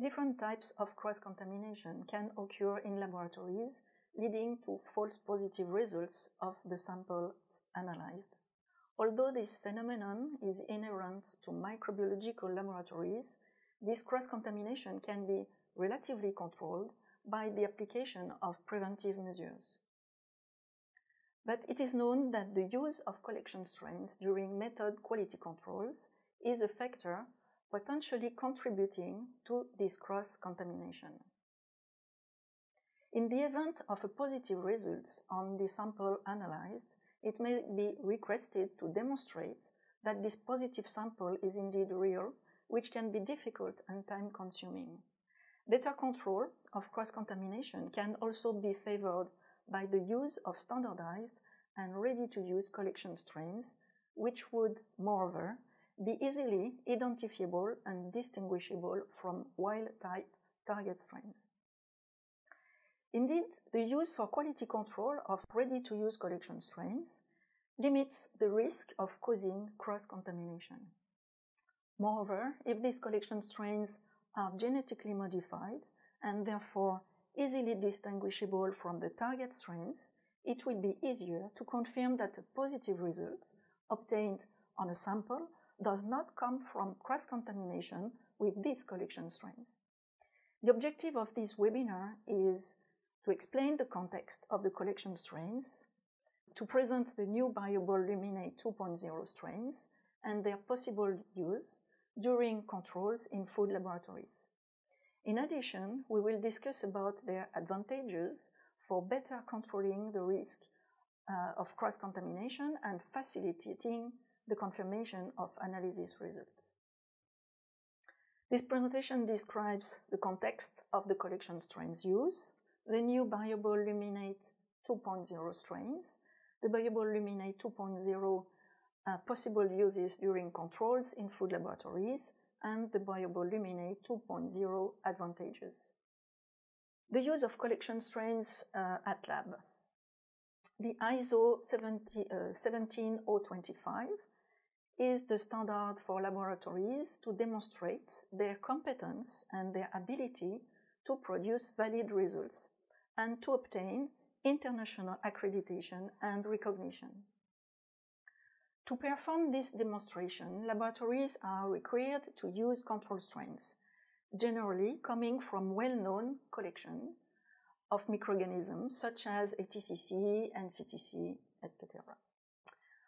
different types of cross-contamination can occur in laboratories, leading to false positive results of the samples analyzed. Although this phenomenon is inherent to microbiological laboratories, this cross-contamination can be relatively controlled by the application of preventive measures. But it is known that the use of collection strains during method quality controls is a factor potentially contributing to this cross-contamination. In the event of a positive results on the sample analyzed, it may be requested to demonstrate that this positive sample is indeed real, which can be difficult and time consuming. Better control of cross-contamination can also be favored by the use of standardized and ready-to-use collection strains, which would, moreover, be easily identifiable and distinguishable from wild-type target strains. Indeed, the use for quality control of ready-to-use collection strains limits the risk of causing cross-contamination. Moreover, if these collection strains are genetically modified and therefore easily distinguishable from the target strains, it will be easier to confirm that a positive result obtained on a sample does not come from cross-contamination with these collection strains. The objective of this webinar is to explain the context of the collection strains, to present the new BioBall-Luminate 2.0 strains and their possible use during controls in food laboratories. In addition, we will discuss about their advantages for better controlling the risk uh, of cross-contamination and facilitating the confirmation of analysis results. This presentation describes the context of the collection strains use, the new BioBall-Luminate 2.0 strains, the BioBall-Luminate 2.0 uh, possible uses during controls in food laboratories, and the BioBall-Luminate 2.0 advantages. The use of collection strains uh, at lab. The ISO 70, uh, 17025 is the standard for laboratories to demonstrate their competence and their ability to produce valid results and to obtain international accreditation and recognition. To perform this demonstration, laboratories are required to use control strains, generally coming from well-known collection of microorganisms such as ATCC and NCTC, etc.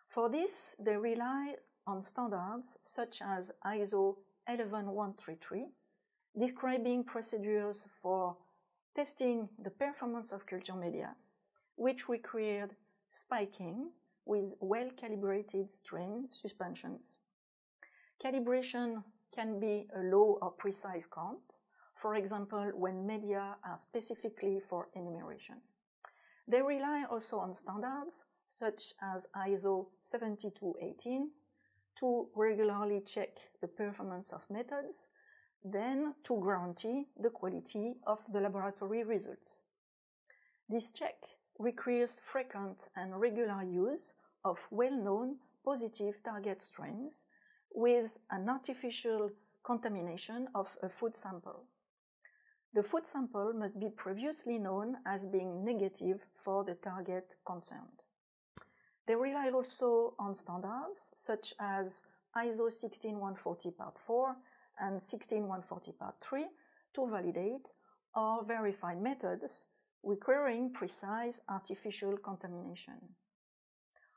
For this, they rely on standards such as ISO 11133, describing procedures for testing the performance of culture media, which required spiking with well-calibrated strain suspensions. Calibration can be a low or precise count, for example, when media are specifically for enumeration. They rely also on standards such as ISO 7218 to regularly check the performance of methods, then to guarantee the quality of the laboratory results. This check requires frequent and regular use of well-known positive target strains with an artificial contamination of a food sample. The food sample must be previously known as being negative for the target concerned. They rely also on standards such as ISO 16140 Part 4 and 16140 Part 3 to validate or verify methods requiring precise artificial contamination.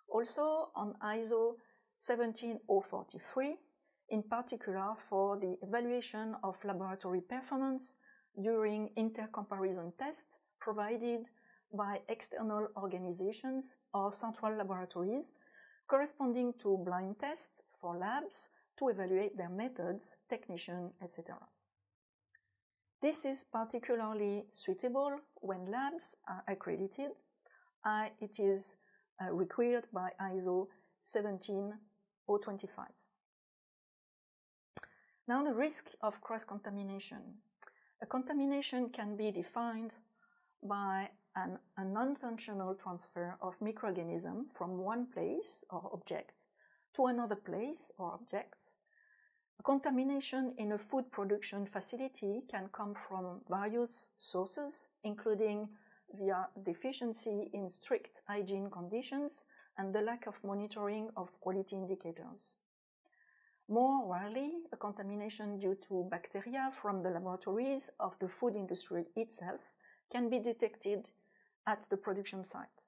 Also on ISO 17043, in particular for the evaluation of laboratory performance during intercomparison tests provided by external organizations or central laboratories corresponding to blind tests for labs to evaluate their methods, technician, etc. This is particularly suitable when labs are accredited. It is uh, required by ISO 17025. Now the risk of cross-contamination. A contamination can be defined by an, an unintentional transfer of microorganism from one place or object to another place or object Contamination in a food production facility can come from various sources, including via deficiency in strict hygiene conditions and the lack of monitoring of quality indicators. More rarely, a contamination due to bacteria from the laboratories of the food industry itself can be detected at the production site.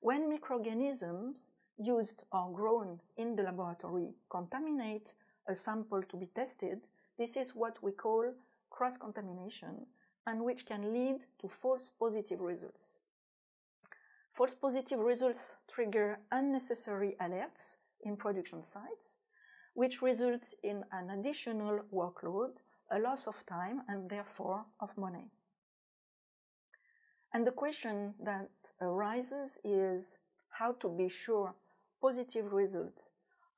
When microorganisms used or grown in the laboratory contaminate a sample to be tested, this is what we call cross-contamination and which can lead to false positive results. False positive results trigger unnecessary alerts in production sites, which result in an additional workload, a loss of time, and therefore of money. And the question that arises is how to be sure positive results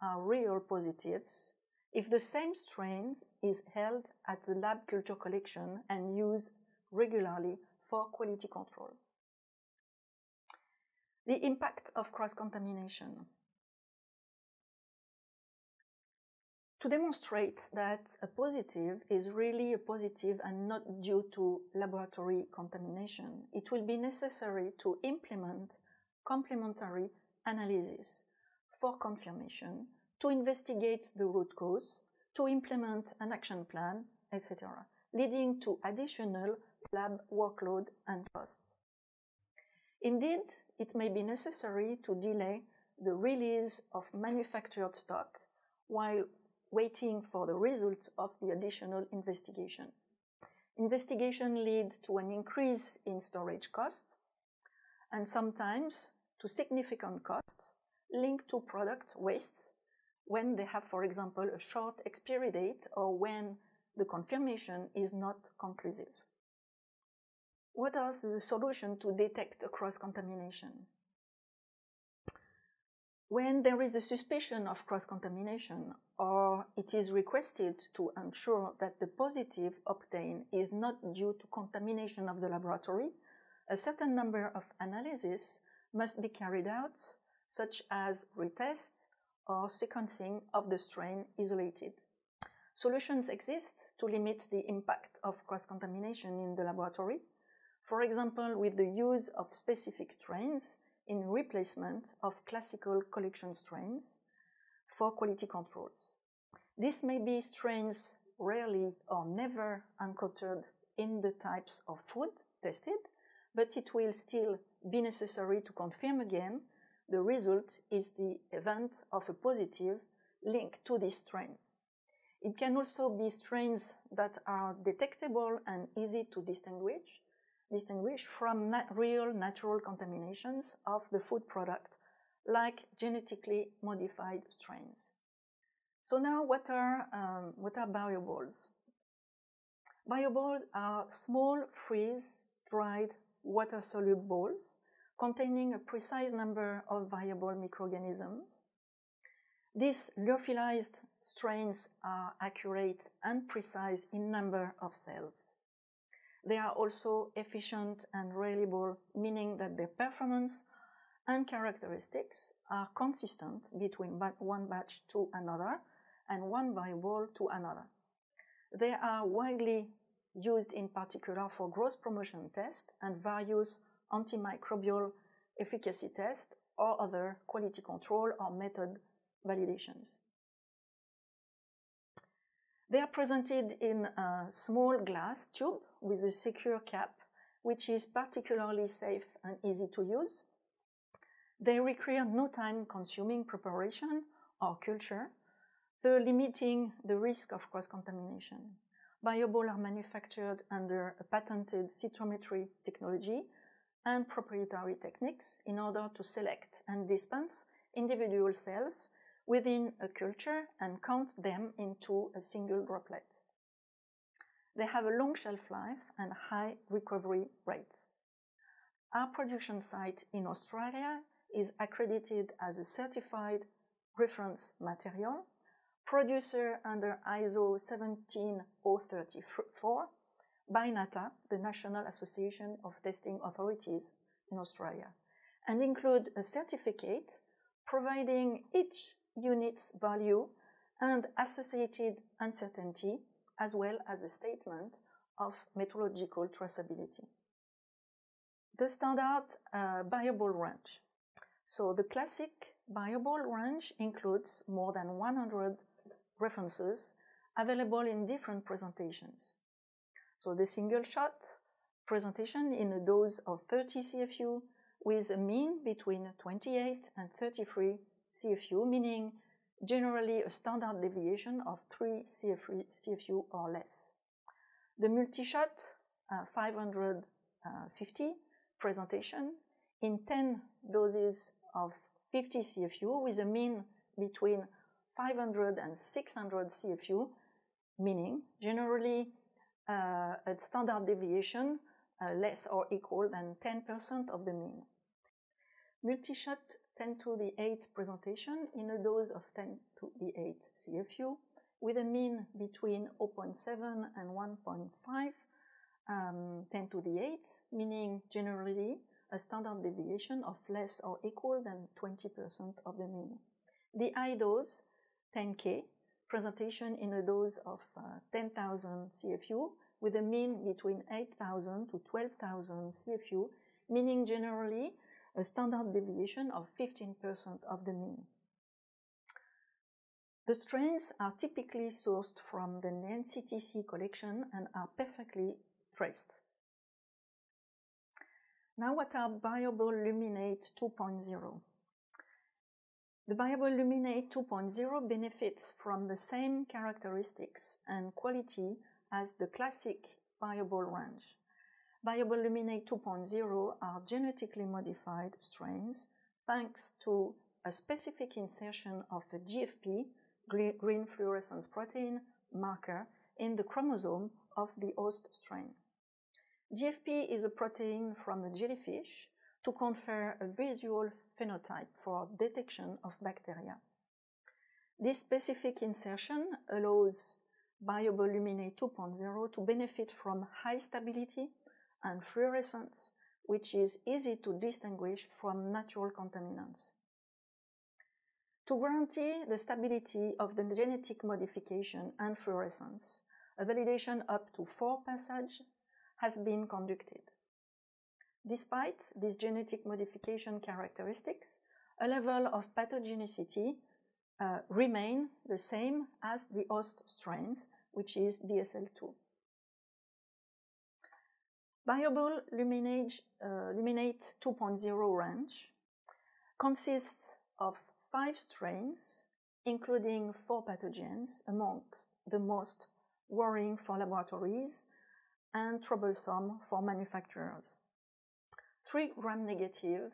are real positives if the same strain is held at the lab culture collection and used regularly for quality control. The impact of cross-contamination. To demonstrate that a positive is really a positive and not due to laboratory contamination, it will be necessary to implement complementary analysis for confirmation, to investigate the root cause, to implement an action plan, etc., leading to additional lab workload and cost. Indeed, it may be necessary to delay the release of manufactured stock while waiting for the results of the additional investigation. Investigation leads to an increase in storage costs and sometimes to significant costs linked to product waste when they have, for example, a short expiry date or when the confirmation is not conclusive. What are the solutions to detect cross-contamination? When there is a suspicion of cross-contamination or it is requested to ensure that the positive obtained is not due to contamination of the laboratory, a certain number of analyses must be carried out, such as retest or sequencing of the strain isolated. Solutions exist to limit the impact of cross-contamination in the laboratory, for example, with the use of specific strains in replacement of classical collection strains for quality controls. This may be strains rarely or never encountered in the types of food tested, but it will still be necessary to confirm again the result is the event of a positive link to this strain. It can also be strains that are detectable and easy to distinguish, distinguish from nat real natural contaminations of the food product, like genetically modified strains. So now what are, um, what are bioballs? Bioballs are small freeze-dried water-soluble balls containing a precise number of viable microorganisms. These lyophilized strains are accurate and precise in number of cells. They are also efficient and reliable, meaning that their performance and characteristics are consistent between one batch to another and one viable to another. They are widely used in particular for growth promotion tests and various antimicrobial efficacy tests or other quality control or method validations. They are presented in a small glass tube with a secure cap, which is particularly safe and easy to use. They require no time consuming preparation or culture, thus limiting the risk of cross-contamination. Bioballs are manufactured under a patented cytometry technology and proprietary techniques in order to select and dispense individual cells within a culture and count them into a single droplet. They have a long shelf life and high recovery rate. Our production site in Australia is accredited as a certified reference material, producer under ISO 17034 by NATA, the National Association of Testing Authorities in Australia, and include a certificate providing each unit's value and associated uncertainty, as well as a statement of methodological traceability. The standard uh, range. So the classic BioBall range includes more than 100 references available in different presentations. So the single shot presentation in a dose of 30 CFU with a mean between 28 and 33 CFU, meaning generally a standard deviation of 3 CFU or less. The multi-shot uh, 550 presentation in 10 doses of 50 CFU with a mean between 500 and 600 CFU, meaning generally uh, a standard deviation uh, less or equal than 10% of the mean. Multi-shot 10 to the 8 presentation in a dose of 10 to the 8 CFU with a mean between 0.7 and 1.5, um, 10 to the 8, meaning generally a standard deviation of less or equal than 20% of the mean. The high dose, 10K, presentation in a dose of uh, 10,000 CFU with a mean between 8,000 to 12,000 CFU, meaning generally a standard deviation of 15% of the mean. The strains are typically sourced from the NCTC collection and are perfectly traced. Now what are BioBall Luminate 2.0? The BioBall Luminate 2.0 benefits from the same characteristics and quality as the classic BioBall range. BioBall Luminate 2.0 are genetically modified strains thanks to a specific insertion of a GFP, green fluorescence protein marker, in the chromosome of the host strain. GFP is a protein from a jellyfish to confer a visual phenotype for detection of bacteria. This specific insertion allows BioBall Luminate 2.0 to benefit from high stability and fluorescence, which is easy to distinguish from natural contaminants. To guarantee the stability of the genetic modification and fluorescence, a validation up to four passage has been conducted. Despite these genetic modification characteristics, a level of pathogenicity uh, remain the same as the host strains, which is BSL2. BioBall Luminate, uh, Luminate 2.0 range consists of five strains, including four pathogens, amongst the most worrying for laboratories and troublesome for manufacturers. Three gram negative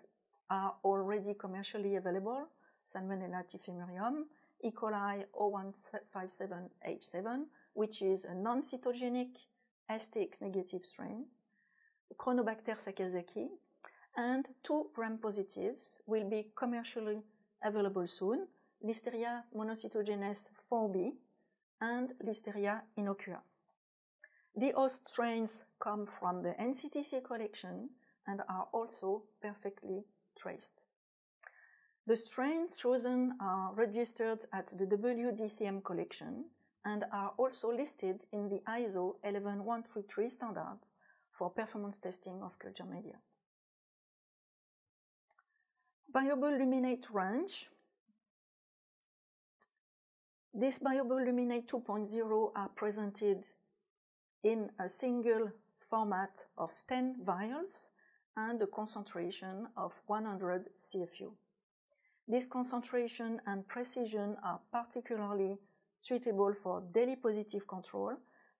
are already commercially available, Salmonella typhimurium, E. coli 0157H7, which is a non-cytogenic STX negative strain, Cronobacter sakazakii, and two gram-positives will be commercially available soon, Listeria monocytogenes 4b and Listeria innocua. The host strains come from the NCTC collection and are also perfectly traced. The strains chosen are registered at the WDCM collection and are also listed in the ISO 11133 standard for performance testing of culture media. BioBall Luminate range. This BioBall Luminate 2.0 are presented in a single format of 10 vials and a concentration of 100 CFU. This concentration and precision are particularly suitable for daily positive control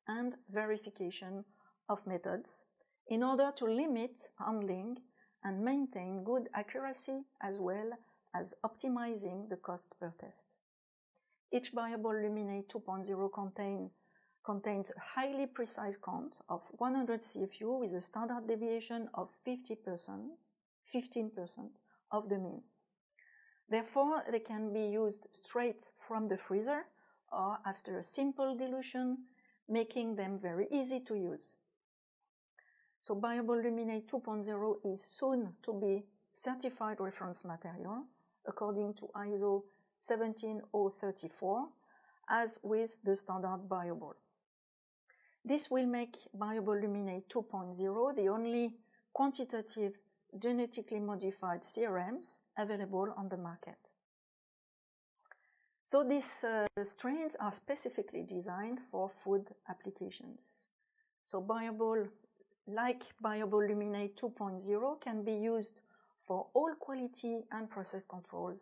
and verification of methods in order to limit handling and maintain good accuracy as well as optimizing the cost per test. Each BioBall Luminate 2.0 contain, contains a highly precise count of 100 CFU with a standard deviation of 50%, 15% of the mean. Therefore, they can be used straight from the freezer or after a simple dilution, making them very easy to use. So BioBall Luminate 2.0 is soon to be certified reference material according to ISO 17034 as with the standard BioBall. This will make BioBall Luminate 2.0 the only quantitative genetically modified CRMs available on the market. So these uh, strains are specifically designed for food applications. So BioBall, like BioBall 2.0, can be used for all quality and process control,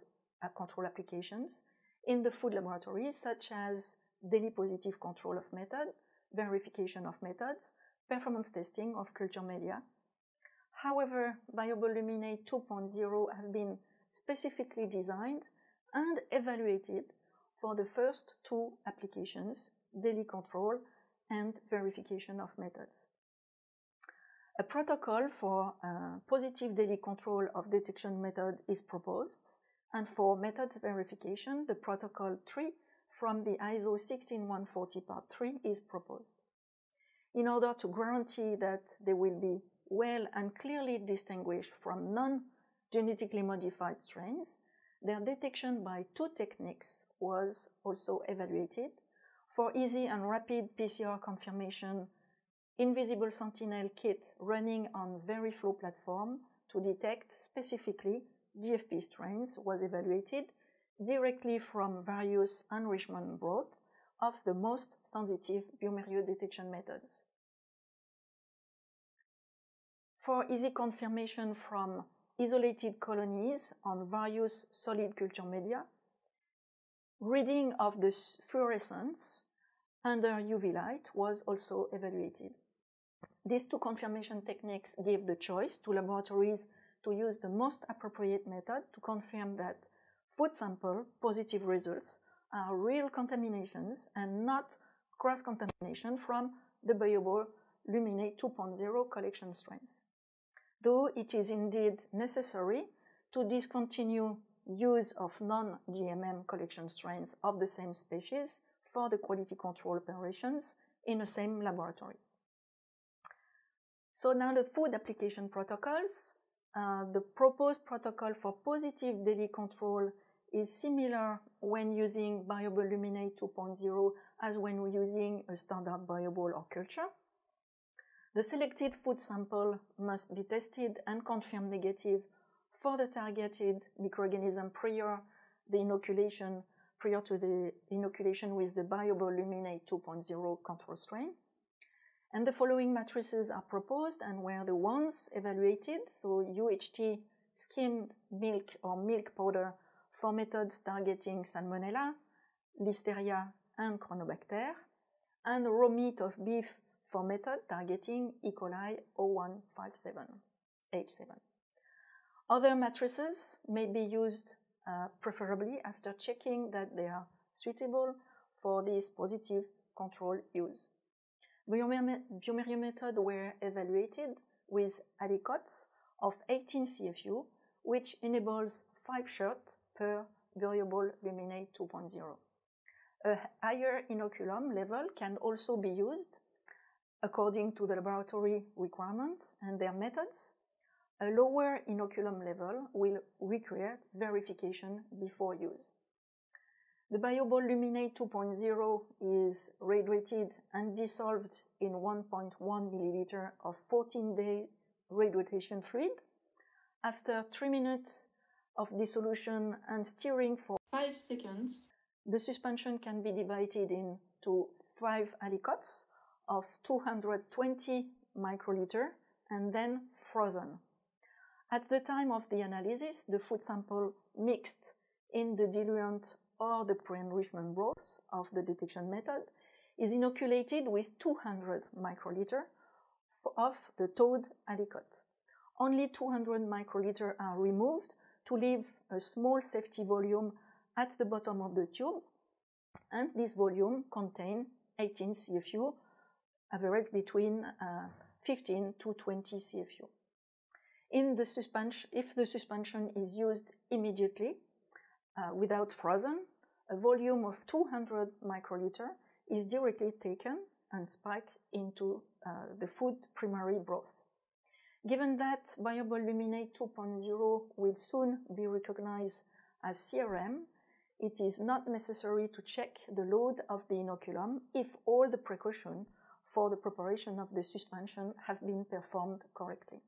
uh, control applications in the food laboratory, such as daily positive control of method, verification of methods, performance testing of culture media. However, BioBall 2.0 have been specifically designed and evaluated for the first two applications, daily control and verification of methods. A protocol for uh, positive daily control of detection method is proposed, and for method verification, the protocol 3 from the ISO 16140 part 3 is proposed. In order to guarantee that they will be well and clearly distinguished from non-genetically modified strains, their detection by two techniques was also evaluated. For easy and rapid PCR confirmation, Invisible Sentinel kit running on VeriFlow platform to detect specifically GFP strains was evaluated directly from various enrichment broth of the most sensitive bioMérieux detection methods. For easy confirmation from isolated colonies on various solid culture media, reading of the fluorescence under UV light was also evaluated. These two confirmation techniques give the choice to laboratories to use the most appropriate method to confirm that food sample positive results are real contaminations and not cross-contamination from the BioBall Luminate 2.0 collection strains though it is indeed necessary to discontinue use of non-GMM collection strains of the same species for the quality control operations in the same laboratory. So now the food application protocols. Uh, the proposed protocol for positive daily control is similar when using BioBall Luminate 2.0 as when we're using a standard BioBall or culture. The selected food sample must be tested and confirmed negative for the targeted microorganism prior the inoculation, prior to the inoculation with the BioBall Luminate 2.0 control strain. And the following matrices are proposed and were the ones evaluated. So UHT skimmed milk or milk powder for methods targeting Salmonella, Listeria, and Cronobacter, and raw meat of beef for method targeting E. coli 0157H7. Other matrices may be used uh, preferably after checking that they are suitable for this positive control use. bioMérieux methods were evaluated with aliquots of 18 CFU, which enables 5 shots per variable luminate 2.0. A higher inoculum level can also be used according to the laboratory requirements and their methods, a lower inoculum level will require verification before use. The BioBall Luminate 2.0 is rehydrated and dissolved in 1.1 milliliter of 14-day rehydration fluid. After 3 minutes of dissolution and stirring for 5 seconds, the suspension can be divided into 5 aliquots of 220 microliter and then frozen. At the time of the analysis, the food sample mixed in the diluent or the pre-enrichment broth of the detection method is inoculated with 200 microliter of the toad aliquot. Only 200 microliter are removed to leave a small safety volume at the bottom of the tube, and this volume contains 18 CFU average between uh, 15 to 20 CFU. In the suspension, if the suspension is used immediately uh, without frozen, a volume of 200 microliter is directly taken and spiked into uh, the food primary broth. Given that BioBall Luminate 2.0 will soon be recognized as CRM, it is not necessary to check the load of the inoculum if all the precautions for the preparation of the suspension have been performed correctly.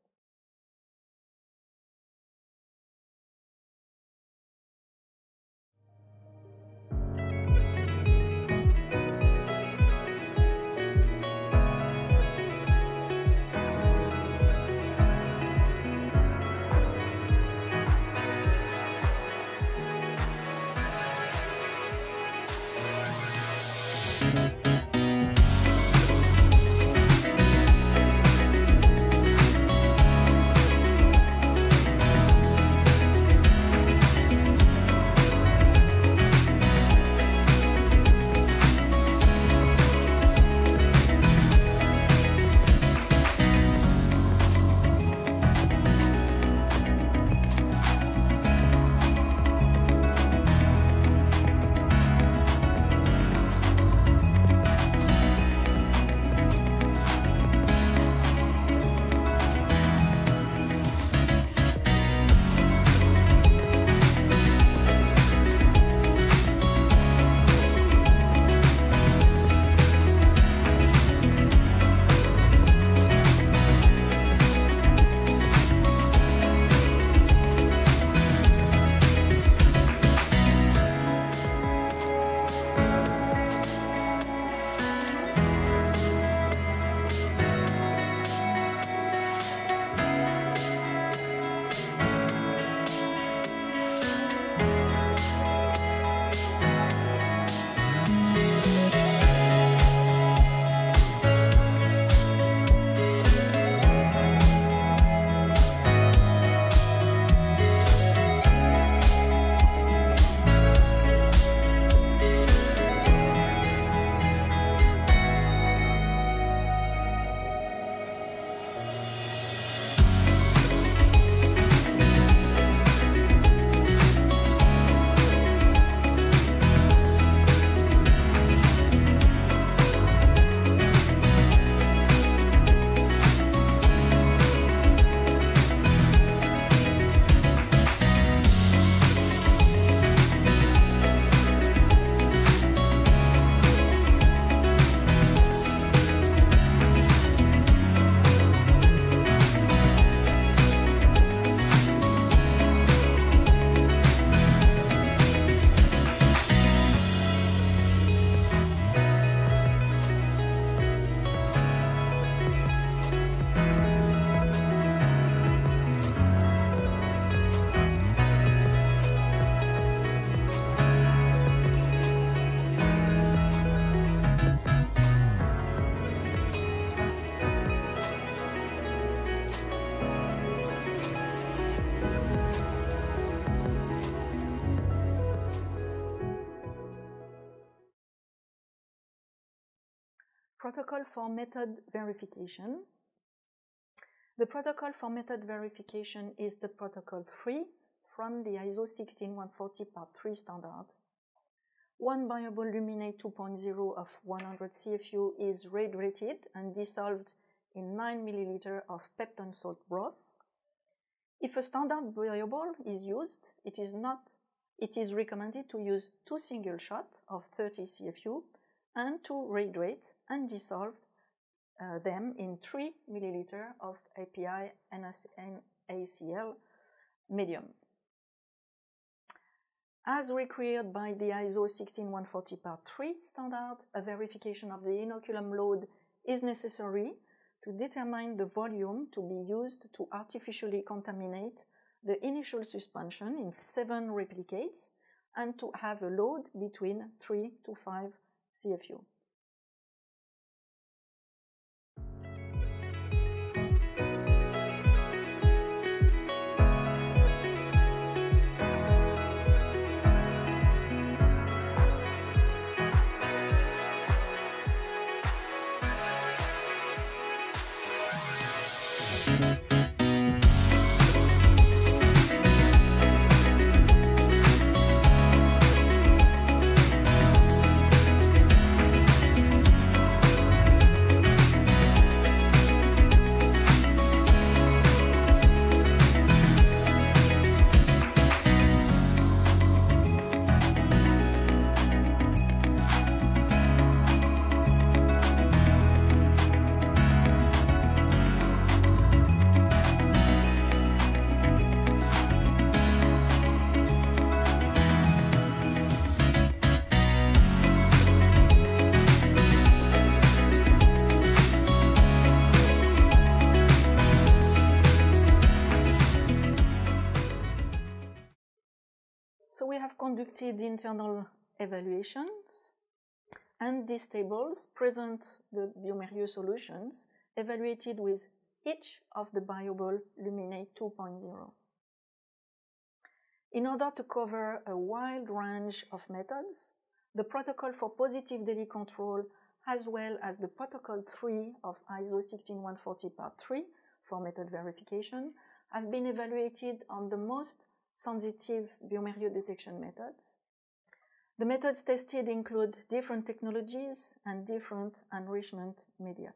Protocol for method verification. The protocol for method verification is the protocol 3 from the ISO 16140 part 3 standard. One BioBall luminate 2.0 of 100 CFU is rehydrated and dissolved in 9 milliliter of Peptone salt broth. If a standard BioBall is used, it is not it is recommended to use two single shots of 30 CFU and to rehydrate and dissolve uh, them in 3 milliliter of API NaCl medium. As required by the ISO 16140 Part 3 standard, a verification of the inoculum load is necessary to determine the volume to be used to artificially contaminate the initial suspension in 7 replicates and to have a load between 3 to 5 CFU. So conducted internal evaluations, and these tables present the bioMérieux solutions evaluated with each of the BioBall Luminate 2.0. In order to cover a wide range of methods, the protocol for positive daily control as well as the protocol 3 of ISO 16140 part 3 for method verification have been evaluated on the most sensitive bioMérieux detection methods. The methods tested include different technologies and different enrichment media.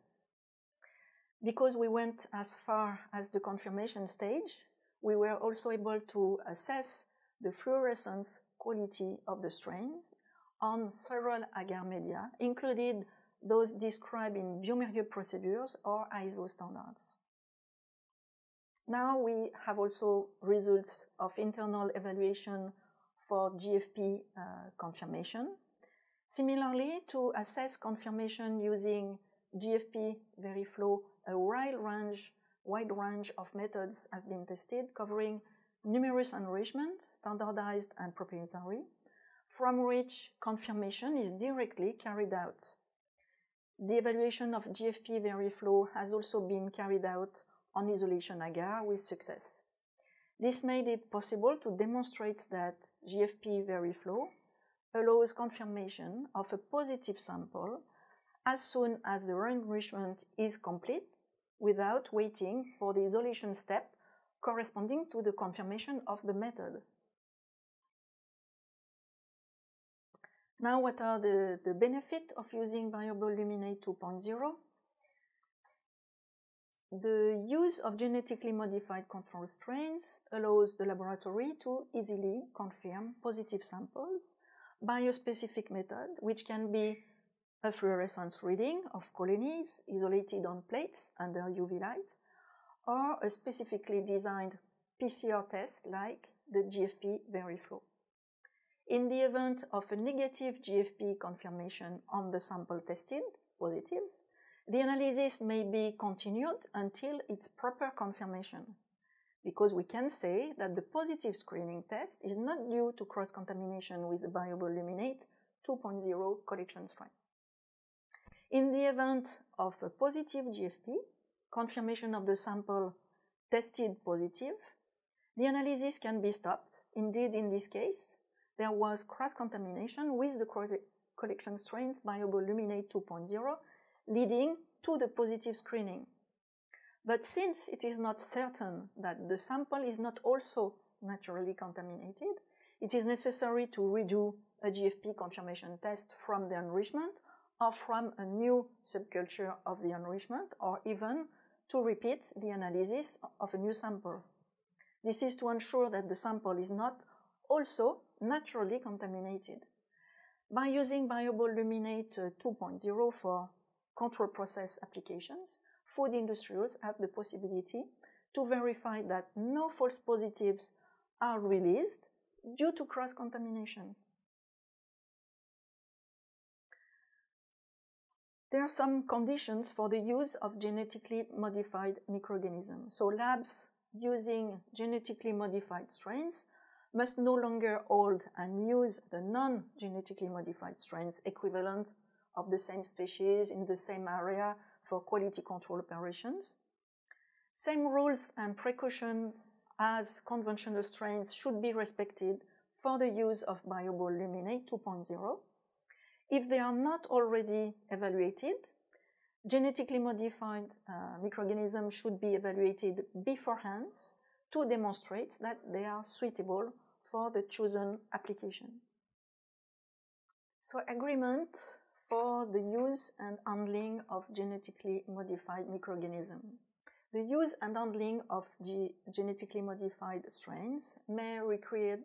Because we went as far as the confirmation stage, we were also able to assess the fluorescence quality of the strains on several agar media, including those described in bioMérieux procedures or ISO standards. Now we have also results of internal evaluation for GFP uh, confirmation. Similarly, to assess confirmation using GFP VeriFlow, a wide range, wide range of methods have been tested covering numerous enrichments, standardized and proprietary, from which confirmation is directly carried out. The evaluation of GFP VeriFlow has also been carried out on isolation agar with success. This made it possible to demonstrate that GFP VeriFlow allows confirmation of a positive sample as soon as the re-enrichment is complete without waiting for the isolation step corresponding to the confirmation of the method. Now, what are the, the benefits of using BioBall Luminate 2.0? The use of genetically modified control strains allows the laboratory to easily confirm positive samples by a specific method, which can be a fluorescence reading of colonies isolated on plates under UV light, or a specifically designed PCR test like the GFP VeriFlow. In the event of a negative GFP confirmation on the sample tested, positive, the analysis may be continued until its proper confirmation, because we can say that the positive screening test is not due to cross-contamination with the BioBall Luminate 2.0 collection strain. In the event of a positive GFP, confirmation of the sample tested positive, the analysis can be stopped. Indeed, in this case, there was cross-contamination with the collection strains BioBall Luminate 2.0, leading to the positive screening. But since it is not certain that the sample is not also naturally contaminated, it is necessary to redo a GFP confirmation test from the enrichment or from a new subculture of the enrichment or even to repeat the analysis of a new sample. This is to ensure that the sample is not also naturally contaminated. By using BioBall Luminate uh, 2.0 for control process applications, food industrials have the possibility to verify that no false positives are released due to cross-contamination. There are some conditions for the use of genetically modified microorganisms. So labs using genetically modified strains must no longer hold and use the non-genetically modified strains equivalent of the same species in the same area for quality control operations. Same rules and precautions as conventional strains should be respected for the use of BioBall Luminate 2.0. If they are not already evaluated, genetically modified uh, microorganisms should be evaluated beforehand to demonstrate that they are suitable for the chosen application. So agreement for the use and handling of genetically modified microorganisms. The use and handling of genetically modified strains may require,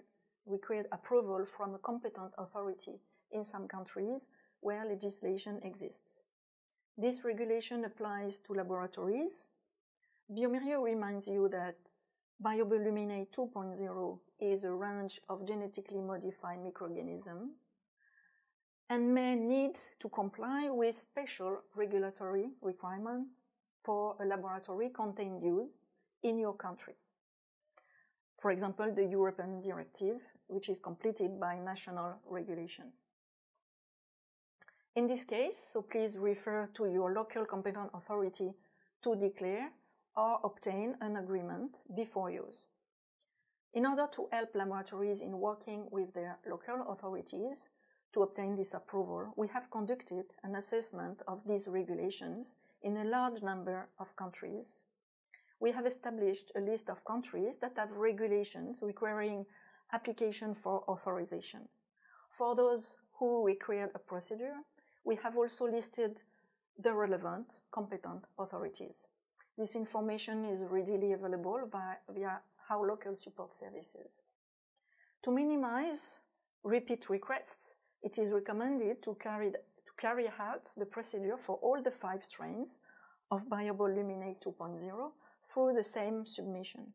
require approval from a competent authority in some countries where legislation exists. This regulation applies to laboratories. bioMérieux reminds you that BioBall Luminate 2.0 is a range of genetically modified microorganisms and may need to comply with special regulatory requirements for a laboratory contained use in your country. For example, the European directive which is completed by national regulation. In this case, so please refer to your local competent authority to declare or obtain an agreement before use. In order to help laboratories in working with their local authorities to obtain this approval, we have conducted an assessment of these regulations in a large number of countries. We have established a list of countries that have regulations requiring application for authorization. For those who require a procedure, we have also listed the relevant competent authorities. This information is readily available via, via our local support services. To minimize repeat requests, it is recommended to carry, to carry out the procedure for all the five strains of BioBall Luminate 2.0 through the same submission.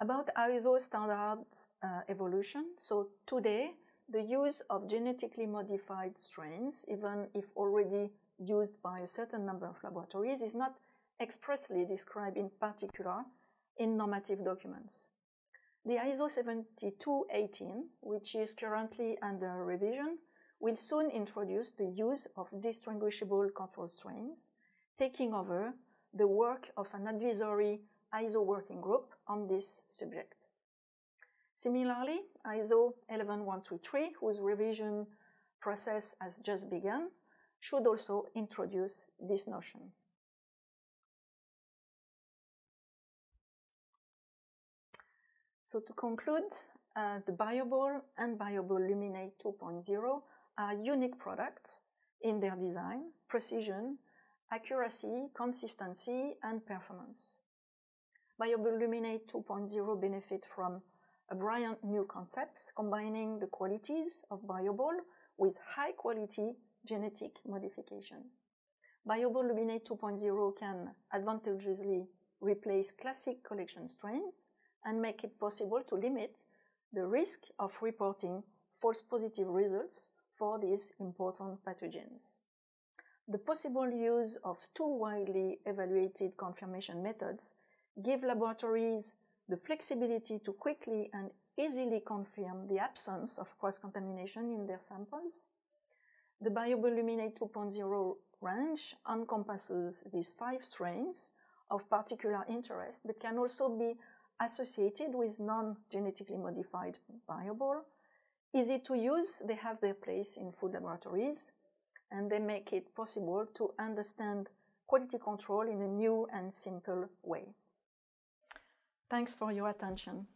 About ISO standard uh, evolution, so today the use of genetically modified strains, even if already used by a certain number of laboratories, is not expressly described in particular in normative documents. The ISO 7218, which is currently under revision, will soon introduce the use of distinguishable control strains, taking over the work of an advisory ISO working group on this subject. Similarly, ISO 11123, whose revision process has just begun, should also introduce this notion. So to conclude, uh, the BioBall and BioBall Luminate 2.0 are unique products in their design, precision, accuracy, consistency, and performance. BioBall Luminate 2.0 benefit from a brilliant new concept combining the qualities of BioBall with high quality genetic modification. BioBall Luminate 2.0 can advantageously replace classic collection strains and make it possible to limit the risk of reporting false positive results for these important pathogens. The possible use of two widely evaluated confirmation methods give laboratories the flexibility to quickly and easily confirm the absence of cross-contamination in their samples. The BioBall Luminate 2.0 range encompasses these five strains of particular interest but can also be associated with non-genetically modified BioBall. Easy to use, they have their place in food laboratories and they make it possible to understand quality control in a new and simple way. Thanks for your attention.